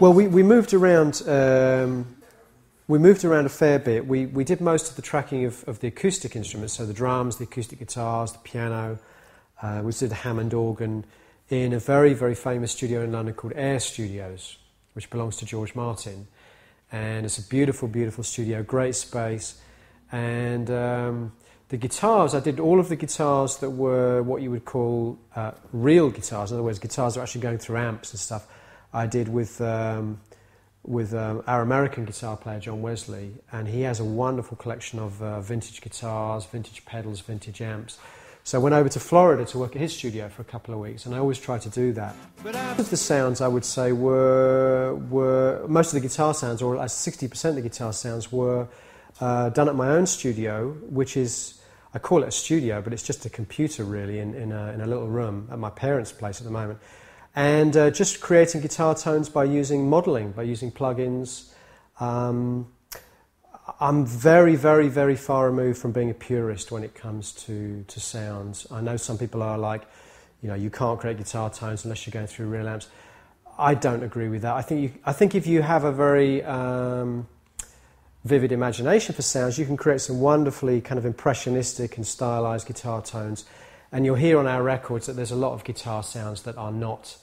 Well, we, we moved around. Um, we moved around a fair bit. We, we did most of the tracking of, of the acoustic instruments, so the drums, the acoustic guitars, the piano. Uh, we did a Hammond organ in a very, very famous studio in London called Air Studios, which belongs to George Martin. And it's a beautiful, beautiful studio, great space. And um, the guitars, I did all of the guitars that were what you would call uh, real guitars. In other words, guitars that are actually going through amps and stuff. I did with um, with um, our American guitar player John Wesley, and he has a wonderful collection of uh, vintage guitars, vintage pedals, vintage amps. So I went over to Florida to work at his studio for a couple of weeks, and I always try to do that. The sounds I would say were were most of the guitar sounds, or 60% of the guitar sounds, were uh, done at my own studio, which is I call it a studio, but it's just a computer really in, in, a, in a little room at my parents' place at the moment and uh, just creating guitar tones by using modeling, by using plugins. Um, I'm very, very, very far removed from being a purist when it comes to, to sounds. I know some people are like, you know, you can't create guitar tones unless you're going through real amps. I don't agree with that. I think, you, I think if you have a very um, vivid imagination for sounds, you can create some wonderfully kind of impressionistic and stylized guitar tones and you'll hear on our records that there's a lot of guitar sounds that are not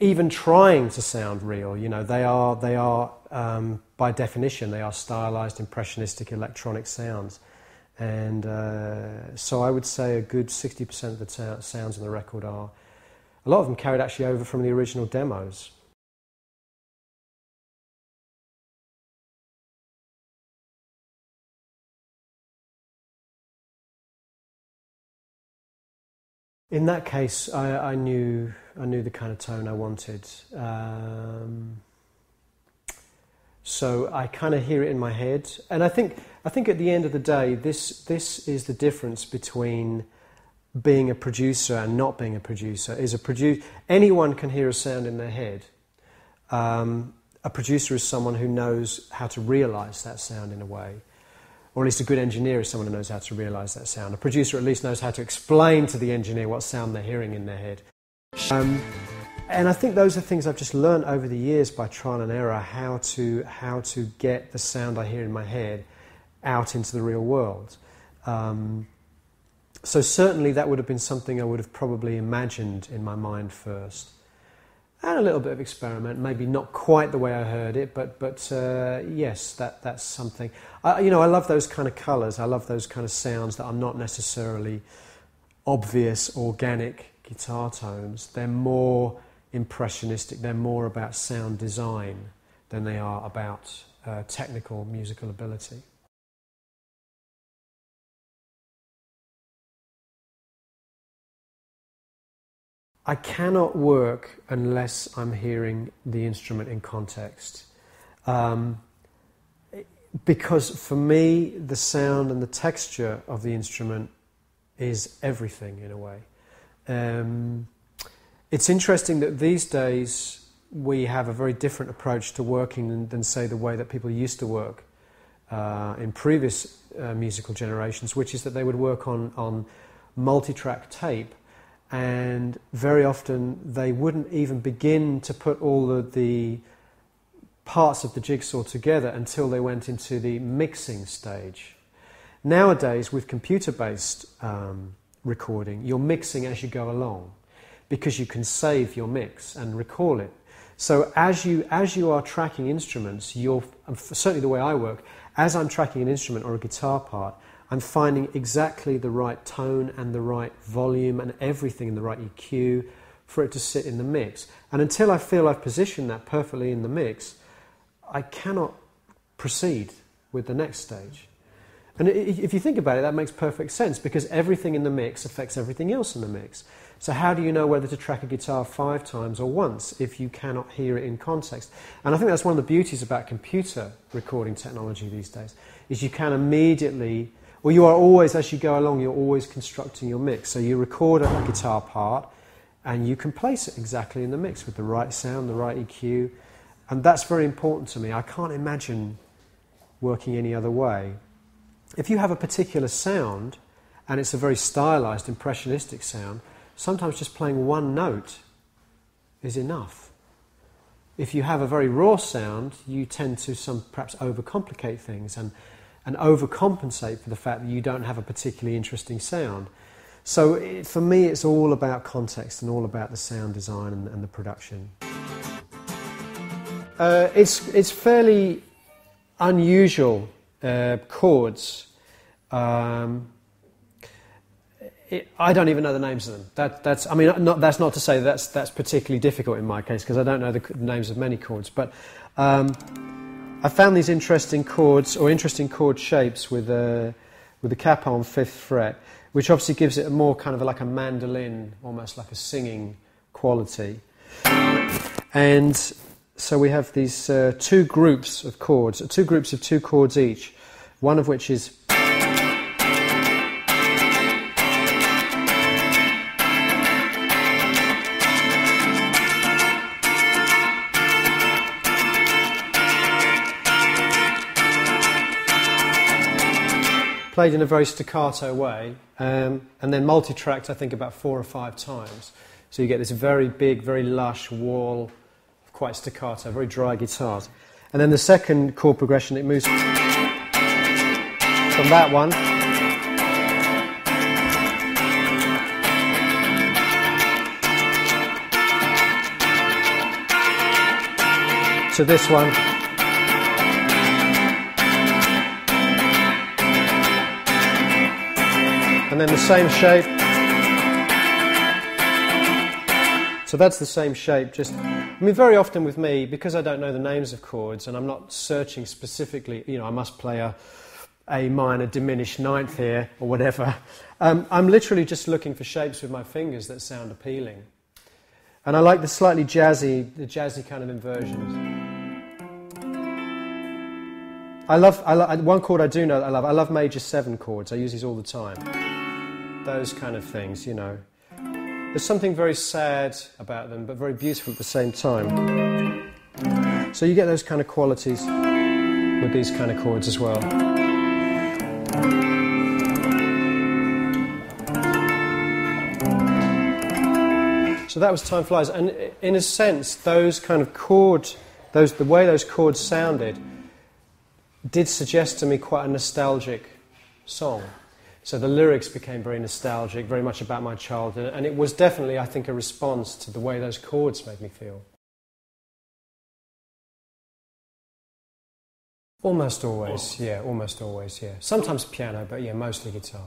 even trying to sound real. You know, they are, they are um, by definition, they are stylized, impressionistic electronic sounds. And uh, so I would say a good 60% of the sounds on the record are, a lot of them carried actually over from the original demos. In that case, I, I, knew I knew the kind of tone I wanted. Um, so I kind of hear it in my head, and I think I think at the end of the day, this this is the difference between being a producer and not being a producer. Is a produce anyone can hear a sound in their head. Um, a producer is someone who knows how to realize that sound in a way or at least a good engineer is someone who knows how to realize that sound. A producer at least knows how to explain to the engineer what sound they're hearing in their head. Um, and I think those are things I've just learned over the years by trial and error how to, how to get the sound I hear in my head out into the real world. Um, so, certainly, that would have been something I would have probably imagined in my mind first and a little bit of experiment, maybe not quite the way I heard it, but, but uh, yes, that, that's something. I, you know, I love those kind of colours, I love those kind of sounds that are not necessarily obvious, organic guitar tones. They're more impressionistic, they're more about sound design than they are about uh, technical musical ability. I cannot work unless I'm hearing the instrument in context. Um, because for me, the sound and the texture of the instrument is everything in a way. Um, it's interesting that these days we have a very different approach to working than, than say, the way that people used to work uh, in previous uh, musical generations, which is that they would work on, on multi track tape and very often they wouldn't even begin to put all of the parts of the jigsaw together until they went into the mixing stage. Nowadays, with computer based um, recording, you're mixing as you go along because you can save your mix and recall it. So, as you, as you are tracking instruments, you're, certainly the way I work, as I'm tracking an instrument or a guitar part, I'm finding exactly the right tone and the right volume and everything in the right EQ for it to sit in the mix. And until I feel I've positioned that perfectly in the mix, I cannot proceed with the next stage. And if you think about it, that makes perfect sense because everything in the mix affects everything else in the mix. So, how do you know whether to track a guitar five times or once if you cannot hear it in context? And I think that's one of the beauties about computer recording technology these days, is you can immediately well, you are always, as you go along, you're always constructing your mix. So you record a guitar part and you can place it exactly in the mix with the right sound, the right EQ. And that's very important to me. I can't imagine working any other way. If you have a particular sound and it's a very stylized, impressionistic sound, sometimes just playing one note is enough. if you have a very raw sound, you tend to some perhaps overcomplicate things and, and overcompensate for the fact that you don't have a particularly interesting sound. So it, for me, it's all about context and all about the sound design and, and the production. Uh, it's, it's fairly unusual uh, chords. Um, I don't even know the names of them. That, that's, I mean, not, that's not to say that's, that's particularly difficult in my case because I don't know the names of many chords. But um, I found these interesting chords or interesting chord shapes with a, with a capo on fifth fret, which obviously gives it a more kind of like a mandolin, almost like a singing quality. And so we have these uh, two groups of chords, two groups of two chords each, one of which is played in a very staccato way, um, and then multi-tracked, I think, about four or five times. So you get this very big, very lush wall quite staccato, very dry guitars. And then the second chord progression, it moves from that one to this one. And then the same shape. So that's the same shape, just, I mean, very often with me, because I don't know the names of chords and I'm not searching specifically, you know, I must play a A minor diminished ninth here or whatever, um, I'm literally just looking for shapes with my fingers that sound appealing. And I like the slightly jazzy, the jazzy kind of inversions. I love, I love, one chord I do know I love. I love major seven chords. I use these all the time those kind of things, you know. There's something very sad about them, but very beautiful at the same time. So you get those kind of qualities with these kind of chords as well. So that was Time Flies, and in a sense, those kind of chords, those the way those chords sounded, did suggest to me quite a nostalgic song. So the lyrics became very nostalgic, very much about my childhood, and it was definitely, I think, a response to the way those chords made me feel. Almost always, yeah, almost always, yeah. Sometimes piano, but yeah, mostly guitar.